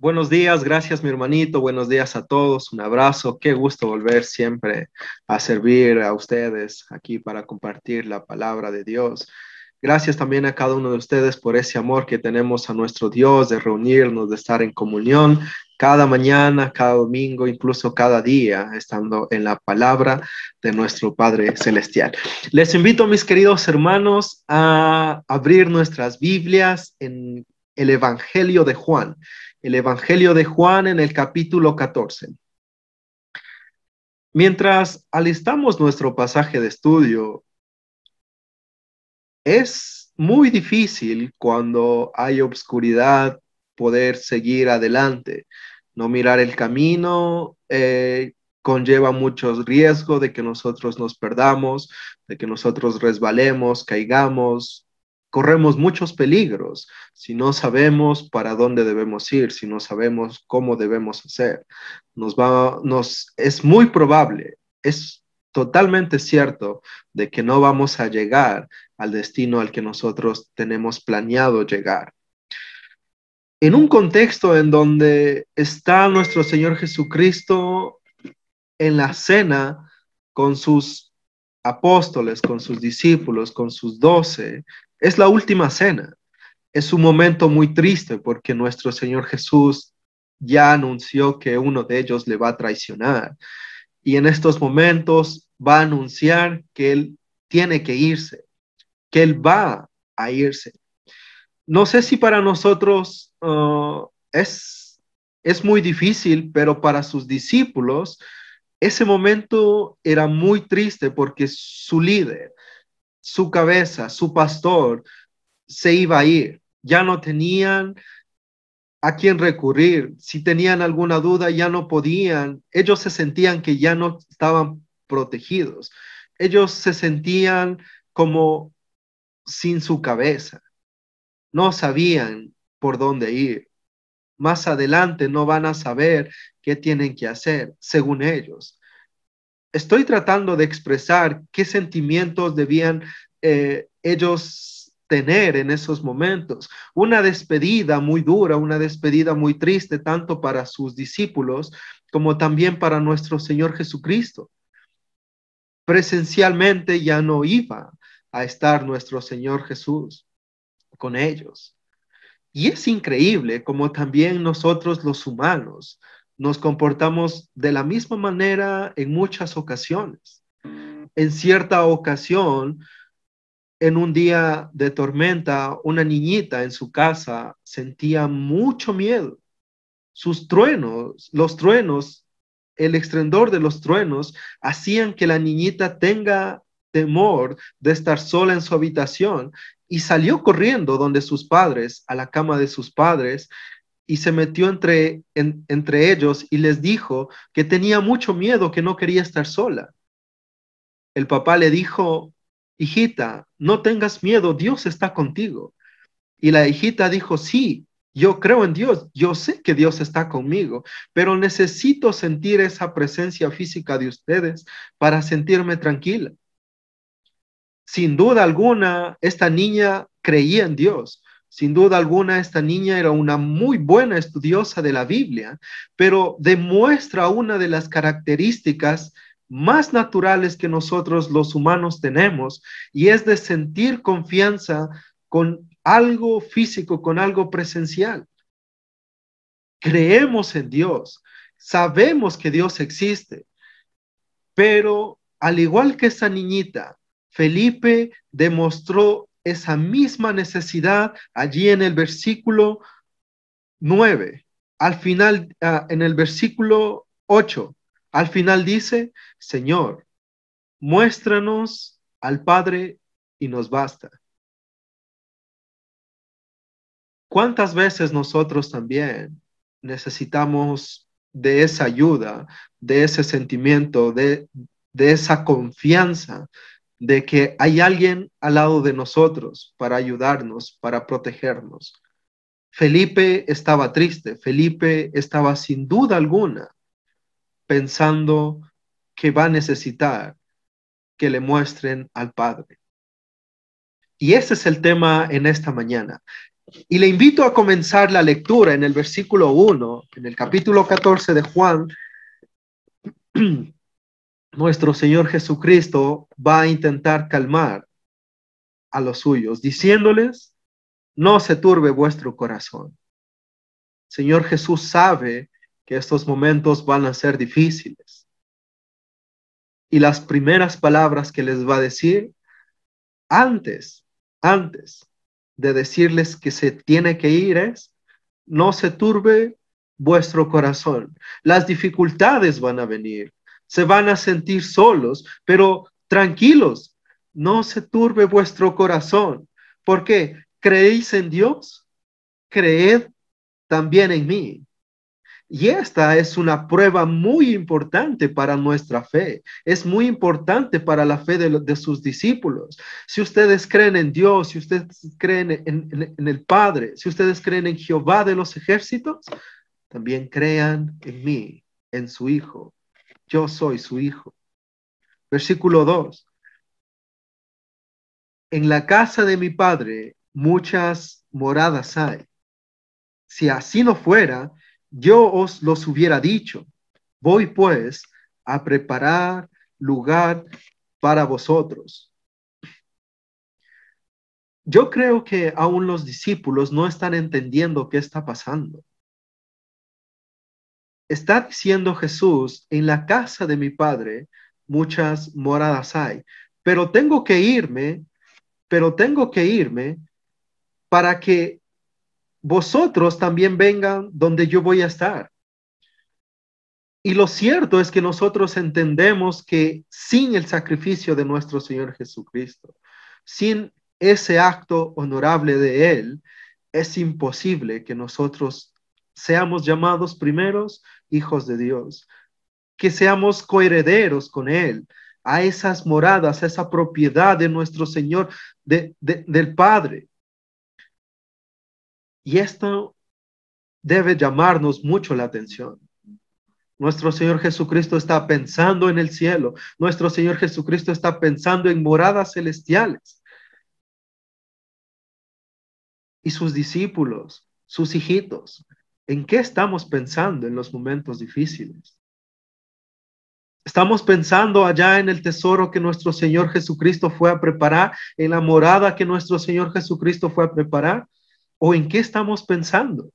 Buenos días, gracias mi hermanito, buenos días a todos, un abrazo, qué gusto volver siempre a servir a ustedes aquí para compartir la palabra de Dios. Gracias también a cada uno de ustedes por ese amor que tenemos a nuestro Dios, de reunirnos, de estar en comunión cada mañana, cada domingo, incluso cada día, estando en la palabra de nuestro Padre Celestial. Les invito, mis queridos hermanos, a abrir nuestras Biblias en el Evangelio de Juan el Evangelio de Juan en el capítulo 14. Mientras alistamos nuestro pasaje de estudio, es muy difícil cuando hay obscuridad poder seguir adelante. No mirar el camino eh, conlleva muchos riesgos de que nosotros nos perdamos, de que nosotros resbalemos, caigamos, corremos muchos peligros si no sabemos para dónde debemos ir, si no sabemos cómo debemos hacer. Nos va, nos, es muy probable, es totalmente cierto de que no vamos a llegar al destino al que nosotros tenemos planeado llegar. En un contexto en donde está nuestro Señor Jesucristo en la cena con sus apóstoles, con sus discípulos, con sus doce, es la última cena. Es un momento muy triste porque nuestro Señor Jesús ya anunció que uno de ellos le va a traicionar. Y en estos momentos va a anunciar que Él tiene que irse, que Él va a irse. No sé si para nosotros uh, es, es muy difícil, pero para sus discípulos ese momento era muy triste porque su líder, su cabeza, su pastor, se iba a ir. Ya no tenían a quién recurrir. Si tenían alguna duda, ya no podían. Ellos se sentían que ya no estaban protegidos. Ellos se sentían como sin su cabeza. No sabían por dónde ir. Más adelante no van a saber qué tienen que hacer, según ellos estoy tratando de expresar qué sentimientos debían eh, ellos tener en esos momentos. Una despedida muy dura, una despedida muy triste, tanto para sus discípulos como también para nuestro Señor Jesucristo. Presencialmente ya no iba a estar nuestro Señor Jesús con ellos. Y es increíble como también nosotros los humanos nos comportamos de la misma manera en muchas ocasiones. En cierta ocasión, en un día de tormenta, una niñita en su casa sentía mucho miedo. Sus truenos, los truenos, el estrendor de los truenos hacían que la niñita tenga temor de estar sola en su habitación y salió corriendo donde sus padres, a la cama de sus padres, y se metió entre, entre ellos y les dijo que tenía mucho miedo, que no quería estar sola. El papá le dijo, hijita, no tengas miedo, Dios está contigo. Y la hijita dijo, sí, yo creo en Dios, yo sé que Dios está conmigo, pero necesito sentir esa presencia física de ustedes para sentirme tranquila. Sin duda alguna, esta niña creía en Dios, sin duda alguna, esta niña era una muy buena estudiosa de la Biblia, pero demuestra una de las características más naturales que nosotros los humanos tenemos y es de sentir confianza con algo físico, con algo presencial. Creemos en Dios, sabemos que Dios existe, pero al igual que esa niñita, Felipe demostró esa misma necesidad allí en el versículo 9. Al final, ah, en el versículo 8, al final dice, Señor, muéstranos al Padre y nos basta. ¿Cuántas veces nosotros también necesitamos de esa ayuda, de ese sentimiento, de, de esa confianza, de que hay alguien al lado de nosotros para ayudarnos, para protegernos. Felipe estaba triste, Felipe estaba sin duda alguna pensando que va a necesitar que le muestren al Padre. Y ese es el tema en esta mañana. Y le invito a comenzar la lectura en el versículo 1, en el capítulo 14 de Juan. Nuestro Señor Jesucristo va a intentar calmar a los suyos, diciéndoles, no se turbe vuestro corazón. Señor Jesús sabe que estos momentos van a ser difíciles. Y las primeras palabras que les va a decir, antes, antes de decirles que se tiene que ir es, no se turbe vuestro corazón. Las dificultades van a venir, se van a sentir solos, pero tranquilos, no se turbe vuestro corazón. ¿Por qué? ¿Creéis en Dios? Creed también en mí. Y esta es una prueba muy importante para nuestra fe. Es muy importante para la fe de, sus discípulos. Si ustedes creen en Dios, si ustedes creen en, en el Padre, si ustedes creen en Jehová de los ejércitos, también crean en mí, en su Hijo. Yo soy su Hijo. Versículo 2. En la casa de mi Padre muchas moradas hay. Si así no fuera, yo os los hubiera dicho. Voy pues a preparar lugar para vosotros. Yo creo que aún los discípulos no están entendiendo qué está pasando. Está diciendo Jesús, en la casa de mi Padre muchas moradas hay, pero tengo que irme, pero tengo que irme para que vosotros también vengan donde yo voy a estar. Y lo cierto es que nosotros entendemos que sin el sacrificio de nuestro Señor Jesucristo, sin ese acto honorable de Él, es imposible que nosotros seamos llamados primeros hijos de Dios, que seamos coherederos con Él, a esas moradas, a esa propiedad de nuestro Señor, de, del Padre. Y esto debe llamarnos mucho la atención. Nuestro Señor Jesucristo está pensando en el cielo. Nuestro Señor Jesucristo está pensando en moradas celestiales. Y sus discípulos, sus hijitos, ¿en qué estamos pensando en los momentos difíciles? Estamos pensando allá en el tesoro que nuestro Señor Jesucristo fue a preparar, en la morada que nuestro Señor Jesucristo fue a preparar o en qué estamos pensando.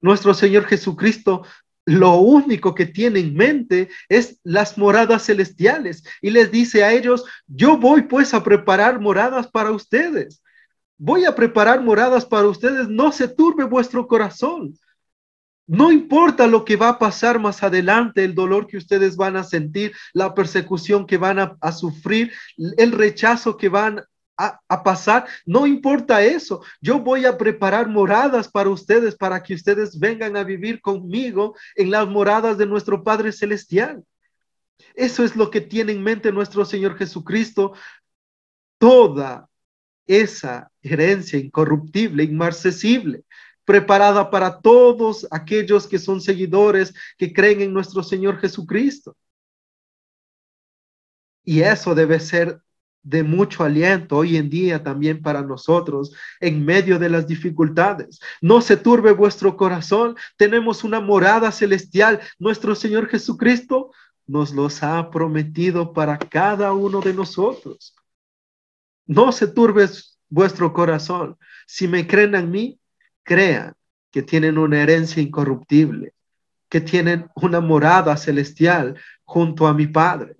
Nuestro Señor Jesucristo lo único que tiene en mente es las moradas celestiales y les dice a ellos, yo voy pues a preparar moradas para ustedes. Voy a preparar moradas para ustedes, no se turbe vuestro corazón. No importa lo que va a pasar más adelante, el dolor que ustedes van a sentir, la persecución que van a, a sufrir, el rechazo que van a, pasar, no importa eso. Yo voy a preparar moradas para ustedes, para que ustedes vengan a vivir conmigo en las moradas de nuestro Padre Celestial. Eso es lo que tiene en mente nuestro Señor Jesucristo. Toda esa herencia incorruptible, inmarcesible, preparada para todos aquellos que son seguidores, que creen en nuestro Señor Jesucristo. Y eso debe ser de mucho aliento hoy en día también para nosotros en medio de las dificultades. No se turbe vuestro corazón, tenemos una morada celestial. Nuestro Señor Jesucristo nos los ha prometido para cada uno de nosotros. No se turbe vuestro corazón. Si me creen en mí, crean que tienen una herencia incorruptible, que tienen una morada celestial junto a mi Padre.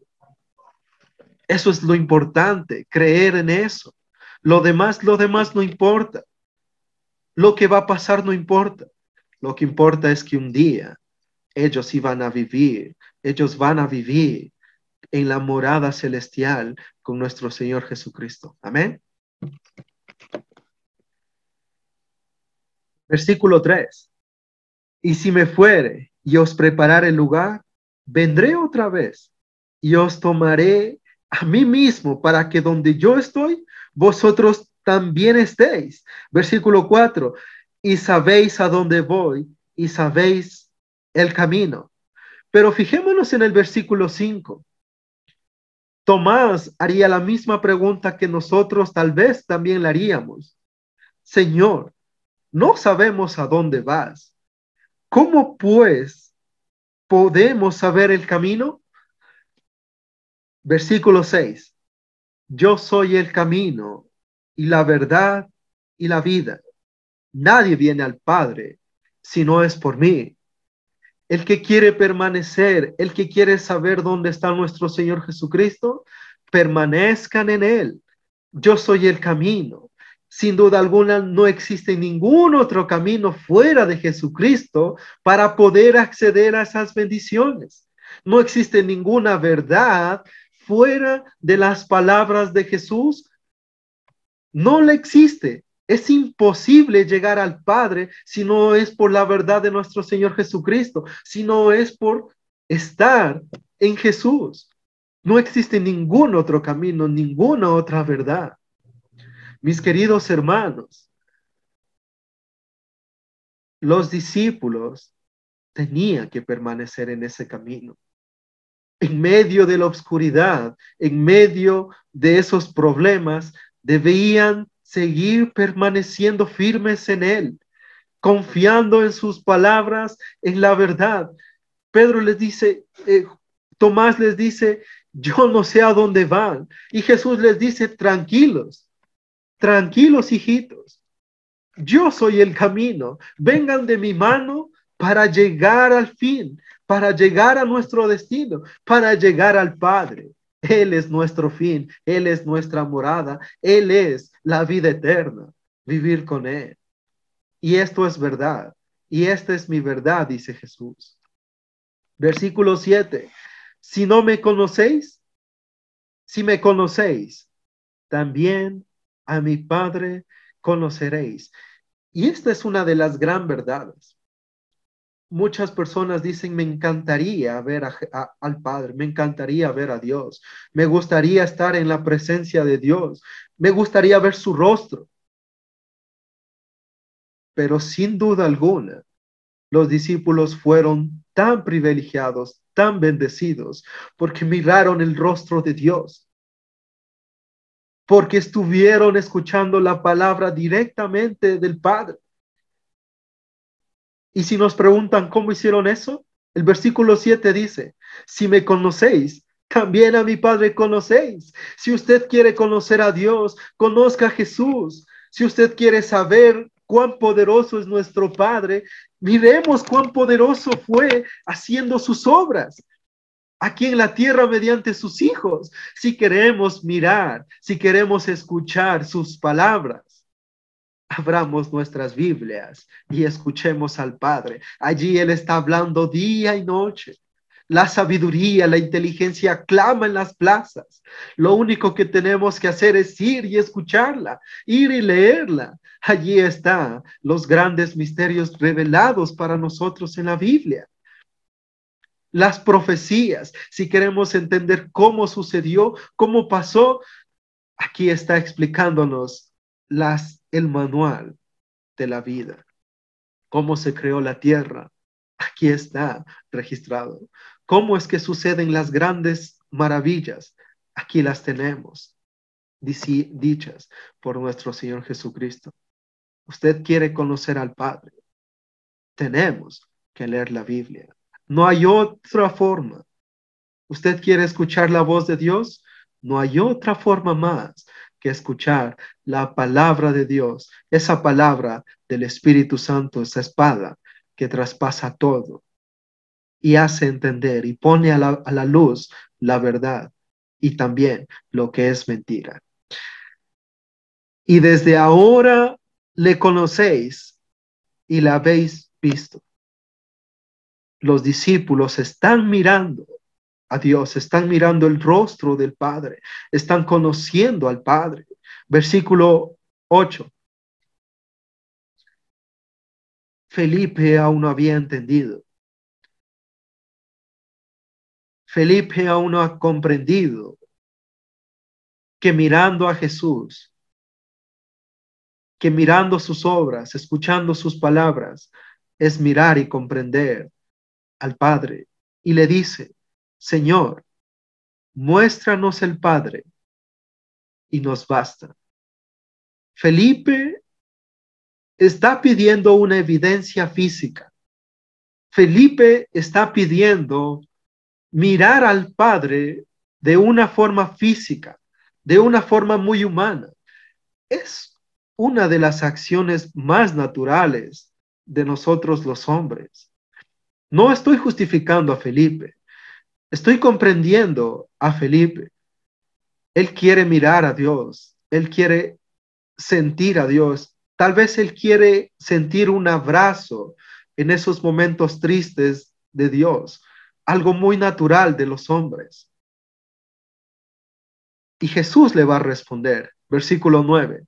Eso es lo importante, creer en eso. Lo demás, lo demás no importa. Lo que va a pasar no importa. Lo que importa es que un día ellos iban a vivir, ellos van a vivir en la morada celestial con nuestro Señor Jesucristo. Amén. Versículo 3. Y si me fuere y os preparare el lugar, vendré otra vez y os tomaré a mí mismo para que donde yo estoy, vosotros también estéis. Versículo 4, y sabéis a dónde voy y sabéis el camino. Pero fijémonos en el versículo 5. Tomás haría la misma pregunta que nosotros tal vez también la haríamos. Señor, no sabemos a dónde vas. ¿Cómo pues podemos saber el camino? Versículo 6. Yo soy el camino y la verdad y la vida. Nadie viene al Padre si no es por mí. El que quiere permanecer, el que quiere saber dónde está nuestro Señor Jesucristo, permanezcan en Él. Yo soy el camino. Sin duda alguna, no existe ningún otro camino fuera de Jesucristo para poder acceder a esas bendiciones. No existe ninguna verdad fuera de las palabras de Jesús. No le existe. Es imposible llegar al Padre si no es por la verdad de nuestro Señor Jesucristo, si no es por estar en Jesús. No existe ningún otro camino, ninguna otra verdad. Mis queridos hermanos, los discípulos tenían que permanecer en ese camino. En medio de la oscuridad, en medio de esos problemas, debían seguir permaneciendo firmes en Él, confiando en sus palabras, en la verdad. Pedro les dice, eh, Tomás les dice, yo no sé a dónde van. Y Jesús les dice, tranquilos, tranquilos hijitos, yo soy el camino, vengan de mi mano para llegar al fin, para llegar a nuestro destino, para llegar al Padre. Él es nuestro fin, Él es nuestra morada, Él es la vida eterna, vivir con Él. Y esto es verdad, y esta es mi verdad, dice Jesús. Versículo 7. Si no me conocéis, si me conocéis, también a mi Padre conoceréis. Y esta es una de las gran verdades. Muchas personas dicen, me encantaría ver al Padre, me encantaría ver a Dios, me gustaría estar en la presencia de Dios, me gustaría ver su rostro. Pero sin duda alguna, los discípulos fueron tan privilegiados, tan bendecidos, porque miraron el rostro de Dios porque estuvieron escuchando la palabra directamente del Padre. Y si nos preguntan cómo hicieron eso, el versículo 7 dice, si me conocéis, también a mi Padre conocéis. Si usted quiere conocer a Dios, conozca a Jesús. Si usted quiere saber cuán poderoso es nuestro Padre, miremos cuán poderoso fue haciendo sus obras aquí en la tierra mediante sus hijos. Si queremos mirar, si queremos escuchar sus palabras, abramos nuestras Biblias y escuchemos al Padre. Allí Él está hablando día y noche. La sabiduría, la inteligencia clama en las plazas. Lo único que tenemos que hacer es ir y escucharla, ir y leerla. Allí están los grandes misterios revelados para nosotros en la Biblia las profecías, si queremos entender cómo sucedió, cómo pasó, aquí está explicándonos las, el manual de la vida, cómo se creó la tierra. Aquí está registrado. ¿Cómo es que suceden las grandes maravillas? Aquí las tenemos, dichas por nuestro Señor Jesucristo. Usted quiere conocer al Padre. Tenemos que leer la Biblia. No hay otra forma. ¿Usted quiere escuchar la voz de Dios? No hay otra forma más que escuchar la palabra de Dios, esa palabra del Espíritu Santo, esa espada que traspasa todo y hace entender y pone a la, a la luz la verdad y también lo que es mentira. Y desde ahora le conocéis y la habéis visto los discípulos están mirando a Dios, están mirando el rostro del Padre, están conociendo al Padre. Versículo 8. Felipe aún no había entendido. Felipe aún no ha comprendido que mirando a Jesús, que mirando sus obras, escuchando sus palabras, es mirar y comprender al Padre y le dice, Señor, muéstranos el Padre y nos basta. Felipe está pidiendo una evidencia física. Felipe está pidiendo mirar al Padre de una forma física, de una forma muy humana. Es una de las acciones más naturales de nosotros los hombres. No estoy justificando a Felipe, estoy comprendiendo a Felipe. Él quiere mirar a Dios, él quiere sentir a Dios, tal vez él quiere sentir un abrazo en esos momentos tristes de Dios, algo muy natural de los hombres. Y Jesús le va a responder, versículo 9,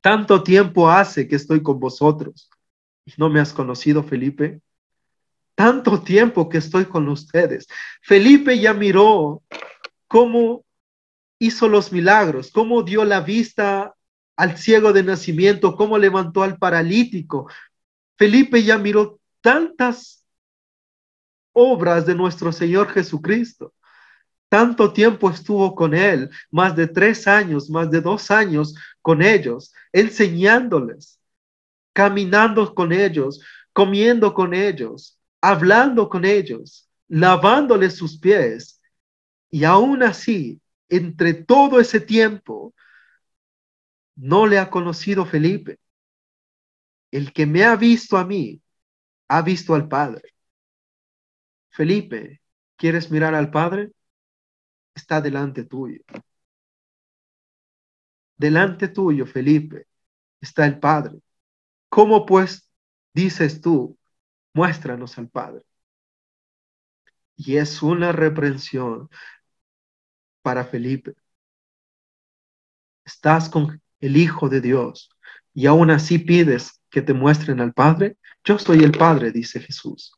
tanto tiempo hace que estoy con vosotros y no me has conocido, Felipe. Tanto tiempo que estoy con ustedes. Felipe ya miró cómo hizo los milagros, cómo dio la vista al ciego de nacimiento, cómo levantó al paralítico. Felipe ya miró tantas obras de nuestro Señor Jesucristo. Tanto tiempo estuvo con él, más de tres años, más de dos años con ellos, enseñándoles, caminando con ellos, comiendo con ellos, hablando con ellos, lavándoles sus pies. Y aún así, entre todo ese tiempo, no le ha conocido Felipe. El que me ha visto a mí, ha visto al Padre. Felipe, ¿quieres mirar al Padre? está delante tuyo. Delante tuyo, Felipe, está el Padre. ¿Cómo pues dices tú, muéstranos al Padre? Y es una reprensión para Felipe. Estás con el Hijo de Dios y aún así pides que te muestren al Padre. Yo soy el Padre, dice Jesús.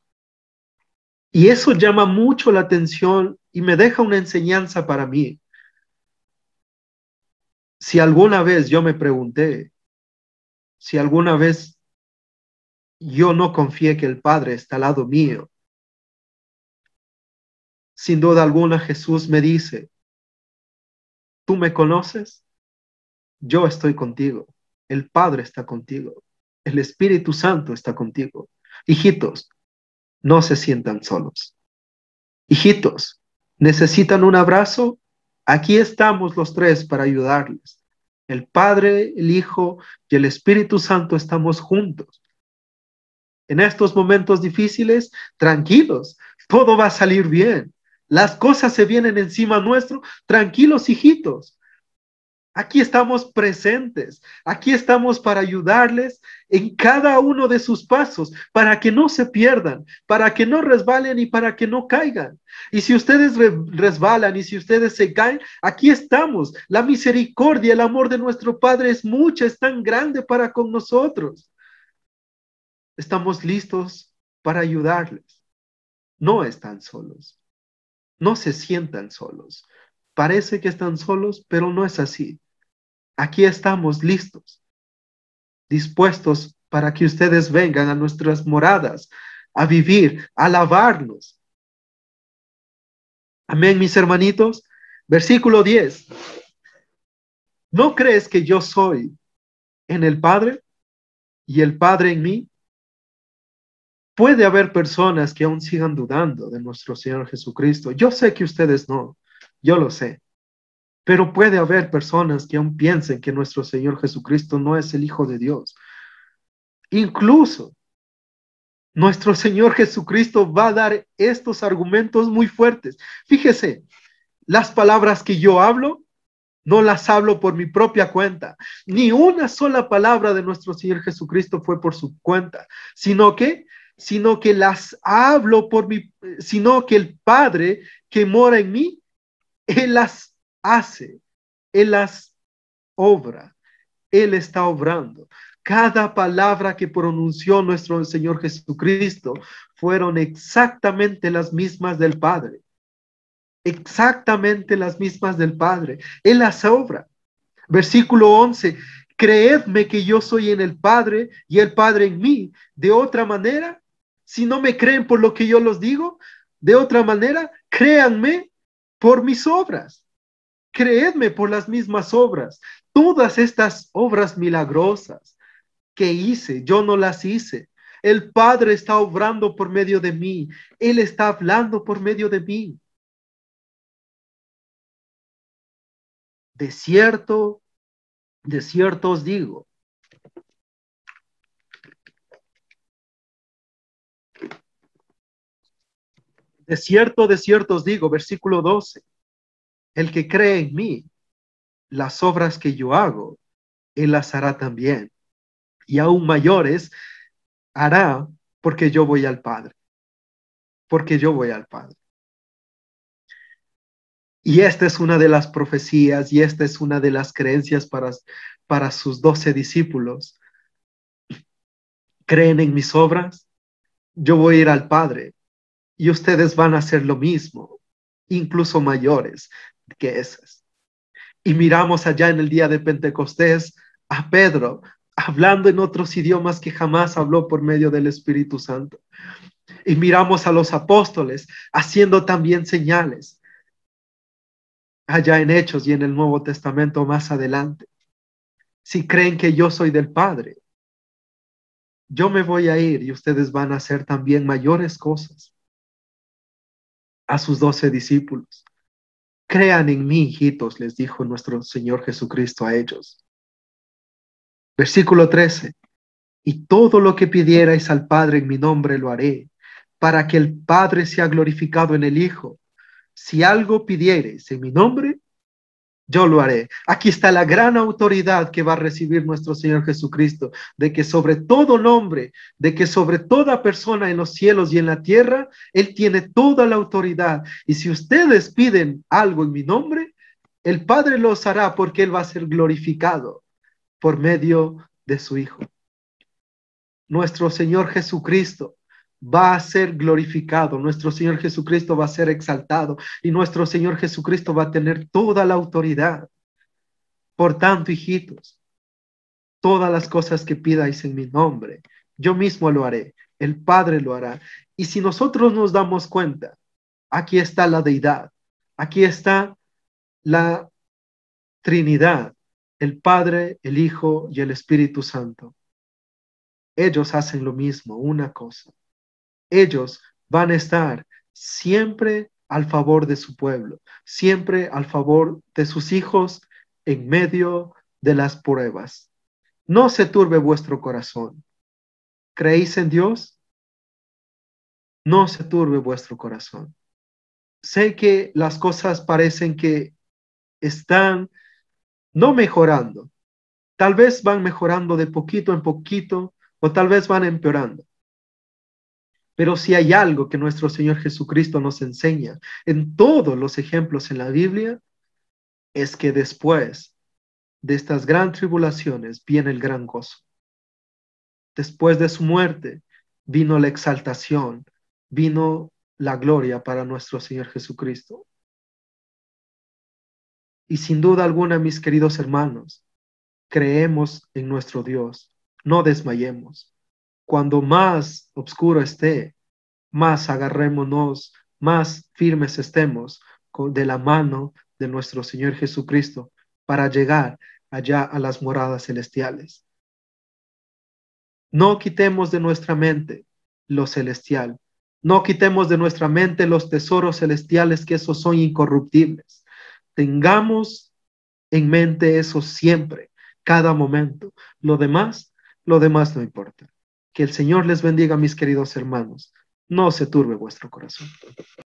Y eso llama mucho la atención y me deja una enseñanza para mí. Si alguna vez yo me pregunté, si alguna vez yo no confié que el Padre está al lado mío, sin duda alguna Jesús me dice, ¿tú me conoces? Yo estoy contigo, el Padre está contigo, el Espíritu Santo está contigo. Hijitos, no se sientan solos. Hijitos, ¿necesitan un abrazo? Aquí estamos los tres para ayudarles. El Padre, el Hijo y el Espíritu Santo estamos juntos. En estos momentos difíciles, tranquilos, todo va a salir bien. Las cosas se vienen encima nuestro, tranquilos hijitos. Aquí estamos presentes, aquí estamos para ayudarles en cada uno de sus pasos, para que no se pierdan, para que no resbalen y para que no caigan. Y si ustedes resbalan y si ustedes se caen, aquí estamos. La misericordia, el amor de nuestro Padre es mucha, es tan grande para con nosotros. Estamos listos para ayudarles. No están solos. No se sientan solos. Parece que están solos, pero no es así aquí estamos listos, dispuestos para que ustedes vengan a nuestras moradas a vivir, a alabarnos. Amén, mis hermanitos. Versículo 10. ¿No crees que yo soy en el Padre y el Padre en mí? Puede haber personas que aún sigan dudando de nuestro Señor Jesucristo. Yo sé que ustedes no, yo lo sé. Pero puede haber personas que aún piensen que nuestro Señor Jesucristo no es el Hijo de Dios. Incluso nuestro Señor Jesucristo va a dar estos argumentos muy fuertes. Fíjese, las palabras que yo hablo, no las hablo por mi propia cuenta. Ni una sola palabra de nuestro Señor Jesucristo fue por su cuenta, sino que sino que las hablo por mi sino que el Padre que mora en mí él las hace, Él las obra, Él está obrando. Cada palabra que pronunció nuestro Señor Jesucristo fueron exactamente las mismas del Padre. Exactamente las mismas del Padre. Él las obra. Versículo 11. Creedme que yo soy en el Padre y el Padre en mí. De otra manera, si no me creen por lo que yo los digo, de otra manera, créanme por mis obras creedme por las mismas obras. Todas estas obras milagrosas, que hice, yo no las hice. El Padre está obrando por medio de mí. Él está hablando por medio de mí. De cierto, de cierto os digo. De cierto, de cierto os digo, versículo 12. El que cree en mí, las obras que yo hago, él las hará también. Y aún mayores hará porque yo voy al Padre. Porque yo voy al Padre. Y esta es una de las profecías y esta es una de las creencias para, para sus doce discípulos. ¿Creen en mis obras? Yo voy a ir al Padre y ustedes van a hacer lo mismo, incluso mayores que esas. Y miramos allá en el día de Pentecostés a Pedro hablando en otros idiomas que jamás habló por medio del Espíritu Santo. Y miramos a los apóstoles haciendo también señales allá en Hechos y en el Nuevo Testamento más adelante. Si creen que yo soy del Padre, yo me voy a ir y ustedes van a hacer también mayores cosas a sus doce discípulos. Crean en mí, hijitos, les dijo nuestro Señor Jesucristo a ellos. Versículo 13. Y todo lo que pidierais al Padre en mi nombre lo haré, para que el Padre sea glorificado en el Hijo si algo pidieres en mi nombre, yo lo haré. Aquí está la gran autoridad que va a recibir nuestro Señor Jesucristo, de que sobre todo nombre, de que sobre toda persona en los cielos y en la tierra, Él tiene toda la autoridad. Y si ustedes piden algo en mi nombre, el Padre los hará porque Él va a ser glorificado por medio de su Hijo. Nuestro Señor Jesucristo va a ser glorificado, nuestro Señor Jesucristo va a ser exaltado y nuestro Señor Jesucristo va a tener toda la autoridad. Por tanto, hijitos, todas las cosas que pidáis en mi nombre, yo mismo lo haré, el Padre lo hará. Y si nosotros nos damos cuenta, aquí está la deidad, aquí está la Trinidad, el Padre, el Hijo y el Espíritu Santo. Ellos hacen lo mismo, una cosa ellos van a estar siempre al favor de su pueblo, siempre al favor de sus hijos en medio de las pruebas. No se turbe vuestro corazón. ¿Creéis en Dios? No se turbe vuestro corazón. Sé que las cosas parecen que están no mejorando. Tal vez van mejorando de poquito en poquito o tal vez van empeorando. Pero si hay algo que nuestro Señor Jesucristo nos enseña en todos los ejemplos en la Biblia, es que después de estas gran tribulaciones viene el gran gozo. Después de su muerte vino la exaltación, vino la gloria para nuestro Señor Jesucristo. Y sin duda alguna, mis queridos hermanos, creemos en nuestro Dios, no desmayemos cuando más oscuro esté, más agarrémonos, más firmes estemos de la mano de nuestro Señor Jesucristo para llegar allá a las moradas celestiales. No quitemos de nuestra mente lo celestial. No quitemos de nuestra mente los tesoros celestiales que esos son incorruptibles. Tengamos en mente eso siempre, cada momento. Lo demás, lo demás no importa. Que el Señor les bendiga, mis queridos hermanos. No se turbe vuestro corazón.